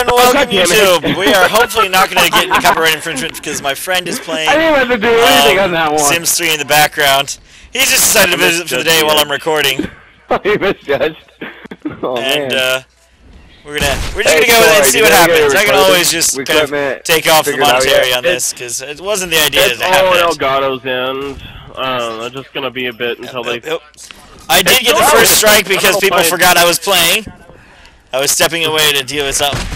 and welcome it. YouTube. We are hopefully not going to get into copyright infringement because my friend is playing I didn't have to do anything um, on that one. Sims 3 in the background. He's just decided to visit for the day while I'm recording, he misjudged. Oh, and uh, we're gonna we're just Hey, gonna go with it and see what happens. I can always just kind of take off the monetary on this because it wasn't the idea It's to have all that. Elgato's end. Um, it's just gonna be a bit until they. Yep. I did get the first strike because people forgot I was playing. I was stepping away to deal with something.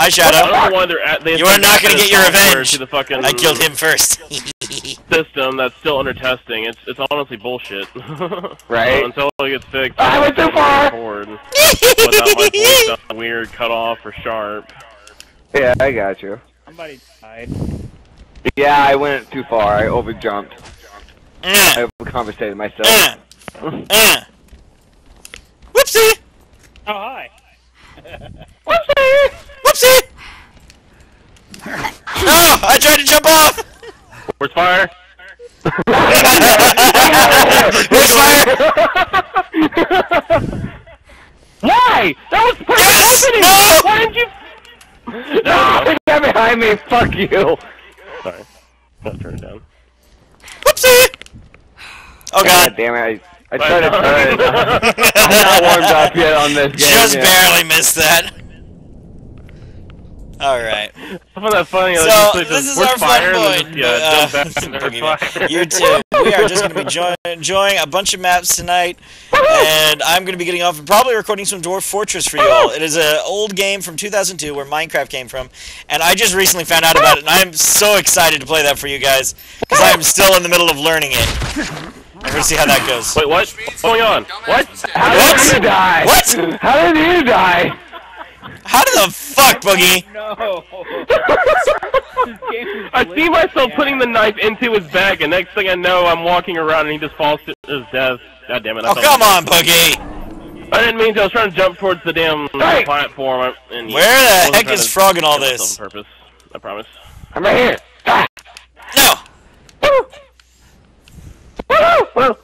Hi, I Shadow. don't know why they're at. They You are not gonna get your revenge. The fucking I killed him first. system that's still under testing. It's it's honestly bullshit. Right. So until it gets fixed. I went too I'll far. Forward without my voice sounding weird, cut off, or sharp. Yeah, I got you. Somebody died. Yeah, I went too far. I overjumped. Uh, I overcompensated myself. uh, uh. Whoopsie! Oh, hi. Whoopsie! Whoopsie! Oh, I tried to jump off! Where's fire? Where's fire? Why? That was perfect Yes! opening! No! Why didn't you? No! Get behind me! Fuck you! Sorry. I turned down. Whoopsie! Oh god. damn it! I, I tried to turn. I'm not warmed up yet on this game. Just yet. barely missed that. Alright. I found that funny. So, like, just, like, this is our fun And boy, then just, yeah, uh, back and there's Boogeyman. fire. You too. We are just going to be joy- enjoying a bunch of maps tonight, and I'm going to be getting off and probably recording some Dwarf Fortress for you all. It is an old game from 2002 where Minecraft came from, and I just recently found out about it, and I'm so excited to play that for you guys because I'm still in the middle of learning it. We're going to see how that goes. Wait, what? What's going on? What? How What? did you die? What? How did you die? How the fuck, Boogie? No. This game is I see myself out. putting the knife into his bag, and next thing I know, I'm walking around and he just falls to his death. God damn it! I Oh, felt come on, Boogie. I didn't mean to. I was trying to jump towards the damn Hey! platform. And Where the heck is Frog in all this? On purpose. I promise. I'm right here. Ah! No! Woo! Woo! Woo!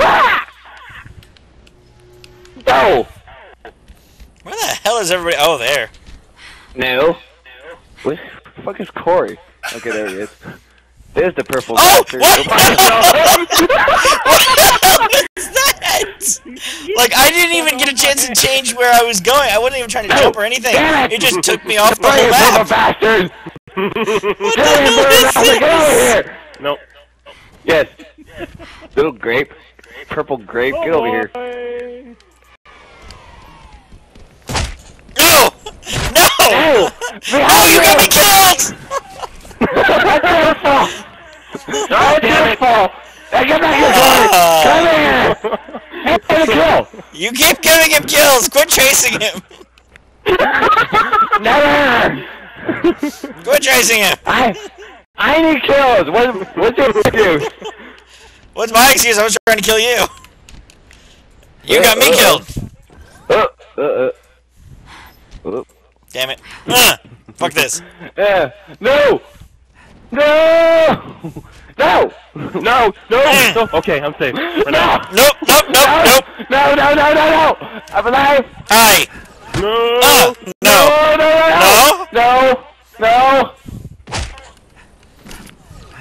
Ah! No! Where the hell is everybody? Oh, there. No. What the fuck is Corey? Okay, there he is. There's the purple Oh! bastard. What? what is that? Like, I didn't even get a chance to change where I was going. I wasn't even trying to jump or anything. Damn it! It just took me off the Fire, whole purple map. bastard! What the hell is bastard, get over this? here! Nope. Yes. Little grape. Purple grape, get over here. Oh! Oh, you got me killed! Oh, damn it! Fall. Hey, get back here, Corey! Come here! Hey, get a kill! You keep giving him kills. Quit chasing him. Never! Quit chasing him. I, I need kills! What, what's your excuse? What's my excuse? I was trying to kill you. You got me Uh, uh, killed. Uh, uh, uh. Damn it. Uh, fuck this. yeah. No! No! No! No, no, no. Okay, I'm safe. For now. Nope, nope, nope, nope. No, no, no, no, no! I'm alive! Hi. No. Uh, no. No, no, no! No! No!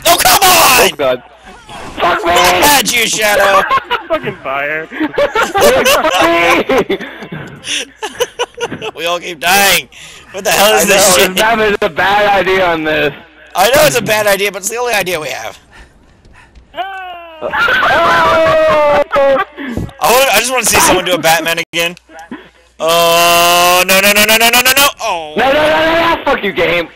Oh, come on! Oh! God. Fuck me! Had you, Shadow. Fucking fire. Fuck me! we all keep dying. What the hell is I is know, this shit? it's a bad idea on this. I know it's a bad idea, but it's the only idea we have. Oh! I, want, I just want to see someone do a Batman again. Oh, no, no, no, no, no, no, no, no. Oh. No, no, no, no, no! Fuck you, game!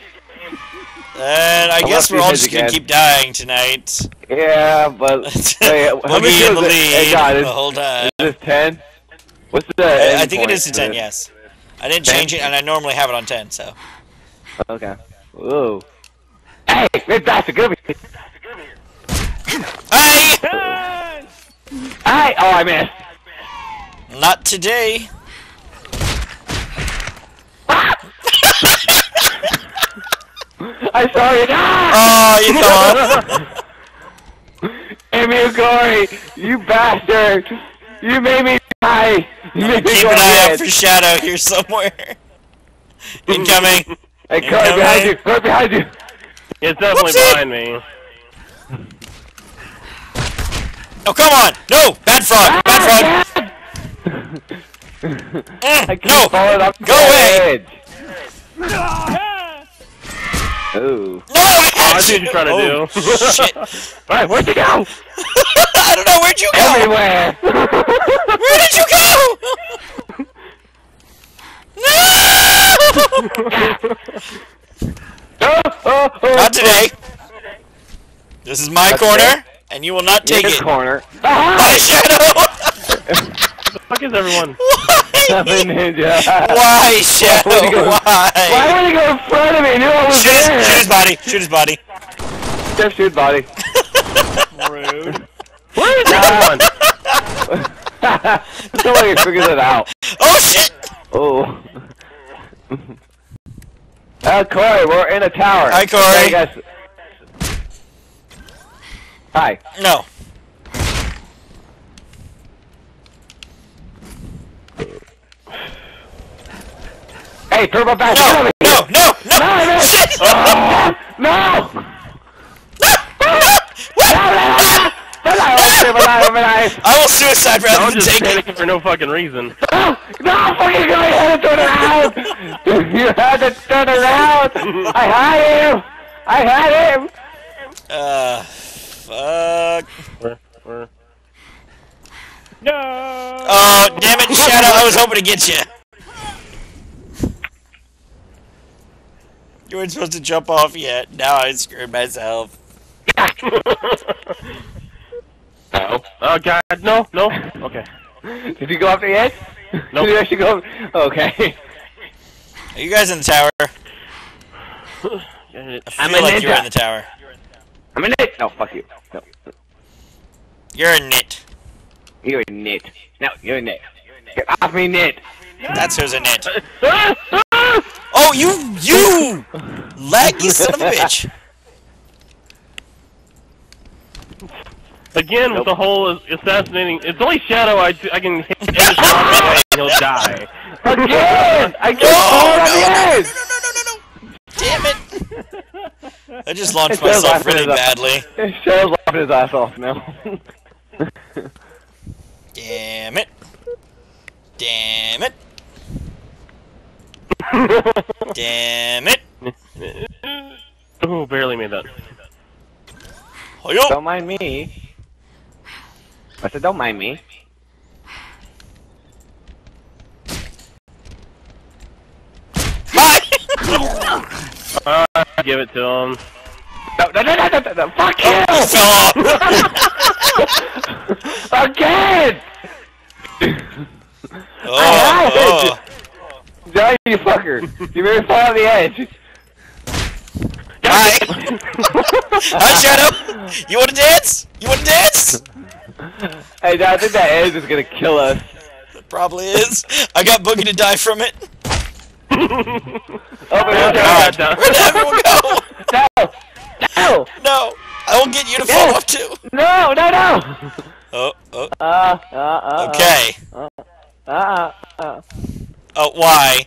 And I I'll guess we're all just gonna keep dying tonight. Yeah, but... Wait, how Boogie in the is it? Hey, lead God, the is, whole time. is this 10? What's the I, I think it point to 10, this? yes. I didn't change it, and I normally have it on 10, so. Okay. Whoa. Hey, big bastard, get over here. Hey! Hey! Oh, I missed. Not today. I saw you. Ah! Oh, you fell off. Amy Corey, you bastard! You made me die! You made me Keep an on the eye out for Shadow here somewhere. Incoming. Hey, Corey, behind you. Corey, behind you. It's definitely Whoopsie. behind me. Oh, come on! No! Bad frog! Bad frog! I Mm, keep no! falling Go the away! edge. Ooh. No! I Oh, I had see what you! you're trying to oh, do. shit! Alright, where'd you go? I don't know, where'd you go? Everywhere. Where did you go? No! oh, oh, oh. Not today. This is my That's corner, and you will not take Your it. corner. My shadow! the fuck is everyone? Nothing, ninja. Why, Shadow? Why go- Why Why? would he go in front of me? Knew I was Shoot his, there. shoot his body. Shoot his body. Jeff, shoot body. Rude. Where is everyone? Somebody figures it out. Oh, shit! Oh. Uh, Corey, we're in a tower. Hi, Corey. Hey, guys. Hi. No. Hey, turbo back. No, Get over no, here. no, no! No, no. Shit! Oh, no! No, no, no, no, no, no. I will suicide I rather was than just take it. panicking for no fucking reason. No, no, fucking go ahead and turn around! You had to turn around! I had him! I had him! Uh, fuck. Where, where? No. Oh, damn it, Shadow, I was hoping to get you. You weren't supposed to jump off yet. Now I screwed myself. No. Oh god, no, no. Okay. Did you go off the edge? Nope. Did you actually go? Okay. Are you guys in the tower? Yeah, it- I I'm feel a like you're in the tower. I'm a nit. No, fuck you. No, You're a nit. you're a nit. No, you're a nit. Get off me, nit. That's who's a nit. Oh, you, you, laggy son of a bitch. Again, with the whole assassinating, it's only Shadow I, I can hit and just and he'll die. Again! I No, can't no, no, damn the no, edge! no, no, no, no, no. I just launched It does myself laugh at really his- badly. Cheryl's laughing his ass off now. Damn it. Damn it. Damn it. Ooh, barely made that. Oh, yo. don't mind me. I said, don't mind me. Hi. Uh, give it to him. No, no, no, no, no, no, no. Fuck you! Oh, you fell. Again! Oh, oh. Johnny, you fucker. You made me fall on the edge. Hi. Hi, Shadow. You want to dance? You want to dance? Hey, John, I think that edge is gonna kill us. It probably is. I got Boogie to die from it. Oh, my Yeah, God. down. Where'd everyone go? No! No! No. I will get you to fall off too. No, no, no! Oh, oh. Uh, uh, uh. Okay. Uh, uh, uh. Oh, why?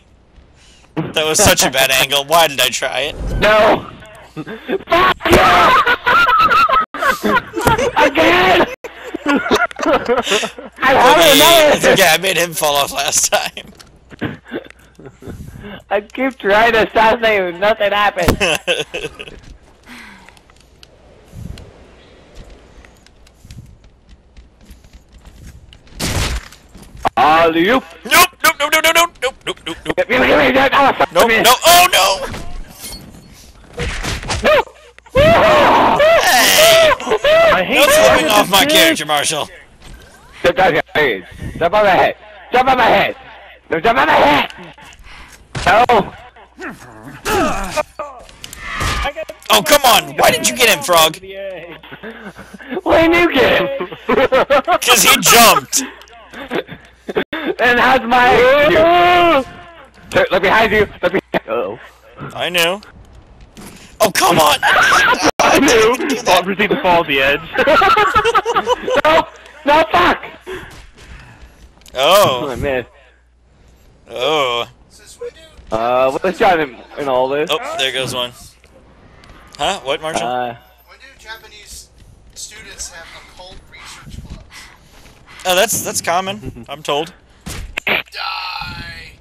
That was such a bad angle. Why did I try it? No! Fuck you! Again! I Boogie. It's okay. I made him fall off last time. I keep trying to assassinate you, nothing happens. Alley oop! Nope, nope, nope, nope, nope, nope, nope, nope, nope, nope. Give me, give me that! Oh, fuck Nope, me. no, oh no! Hey! I hate No throwing that. off my character, Marshall. Jump on my head! Jump on my head! Jump on my head! No, jump on my head! No! Oh, come on! Why did you get him, Frog? Why didn't you get it? Because he jumped. And how's my Look look behind you! Look behind Oh. I knew. Oh, come on! I knew. I'll proceed to fall off the edge. No! No, fuck! Oh, oh I Oh. missed. Oh. Uh, what's John in, in all this? Oh, there goes one. Huh? What, Marshall? Uh, When do Japanese students have occult research clubs? oh, that's that's common. I'm told. Die!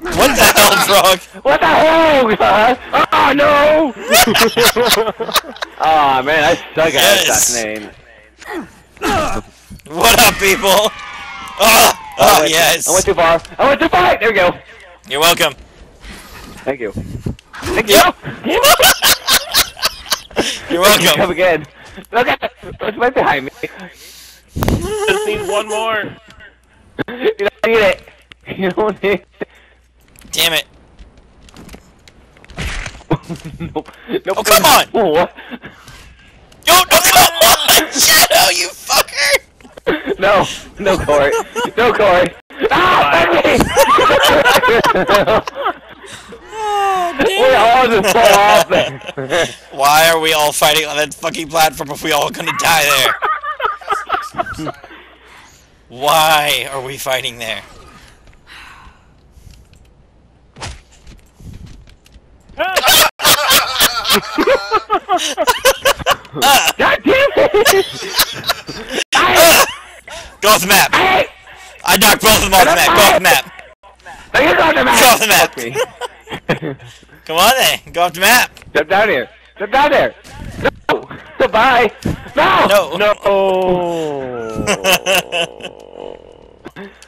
What the hell, Frog? what the hell, God? Oh, no! oh, man, I suck at Yes. name. What up, people? Oh, I oh went- yes. I went too far. I went too far! There we go. You're welcome. Thank you. Thank you! You're welcome. Come again. Look at what's right behind me. Just need one more. You don't need it. You don't need it. Damn it. nope. Nope. Oh, come on! What? Yo, no, come on! Shadow, you fucker! No. No, Corey. No, Corey. Oh, we all just fall off there. Why are we all fighting on that fucking platform if we all gonna die there? Why are we fighting there? God damn it! Go off the map! Hey! I knocked both of them off the map! Go off the map! Now you're going to Go off the map! me. Come on then! Go off the map! Step down here. Step down there. No. Goodbye. No. No! No.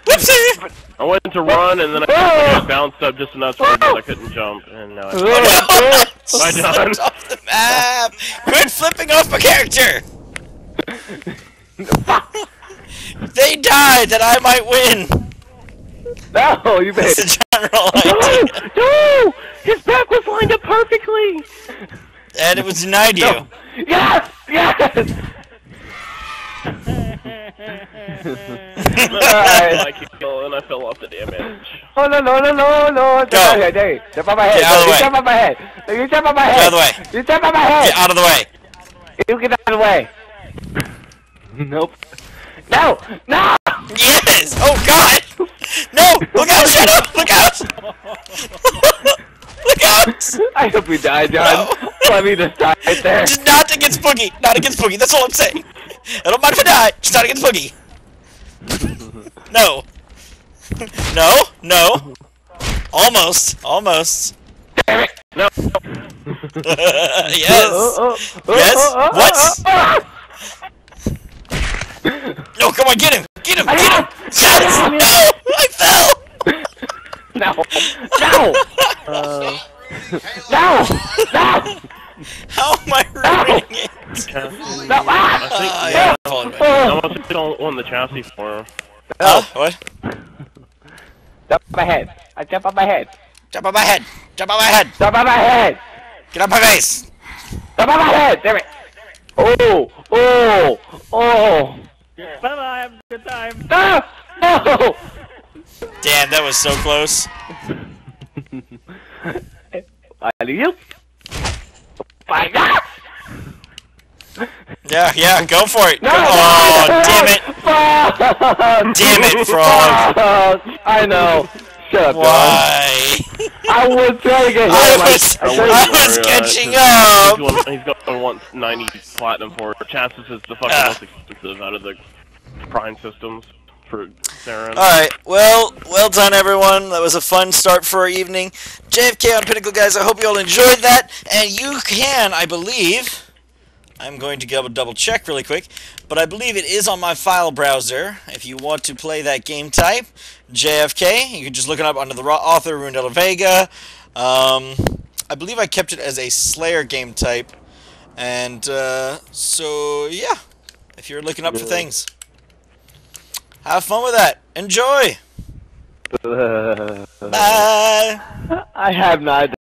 Whoopsie! I went to run and then I, I bounced up just enough so that I couldn't jump, and now I. Oh, I done? Off the map! Quit flipping off my character! they died that I might win! No, you That's bitch. the general idea. no! His back was lined up perfectly! And it was denied you. No. Yes! Yes! I keep and I fell off the damn edge. Oh no no no no no! Step Go. out here, there. Step on my head. Get out of the way. step on my head. You step on my head. Get out of the way. You step on my head. Get out of the way. You get out of the way. nope. No! No! Yes! Oh god! No! Look out, Shut up! Look out! Look out! I hope we die, John. No. Let me just die right there. Just not against Boogie! Not against Boogie, that's all I'm saying! I don't mind if I die, just not against Boogie! No. No, no. Almost, almost. Damn it! No. yes! Yes? What? No, come on, get him! Get him! I Get got him! Yes! No! I fell! No! No! Uh, No! No! How am I ruining it? No! Ah! Ah, yeah, I'm falling back. I Oh. almost don't won the chassis for him. Huh? What? Jump on my head. I jump on my head. Jump on my head! Jump on my head! Jump on my head. Get on my face! Jump on my head. Damn it. Oh! Oh! Oh! Bye bye, have a good time. No! No! Damn, that was so close. Alley-oop. My God! Yeah, yeah, go for it! No! oh, no, damn it! Fuck! Damn it, frog. Fuck! I know. Shut up, John. Why? I was trying to get hit. I like- was, I I was- I was worry, uh, catching He's up! going, he's going to want 90 platinum for it. Chassis is the fucking Ah. most out of the prime systems for Saryn. Alright, well, well done everyone. That was a fun start for our evening. JFK on Pinnacle, guys, I hope you all enjoyed that. And you can, I believe, I'm going to go double check really quick, but I believe it is on my file browser. If you want to play that game type, JFK, you can just look it up under the author, Rune de la Vega. Um, I believe I kept it as a Slayer game type. And uh, so, yeah, if you're looking up for things, have fun with that. Enjoy! Bye! I have not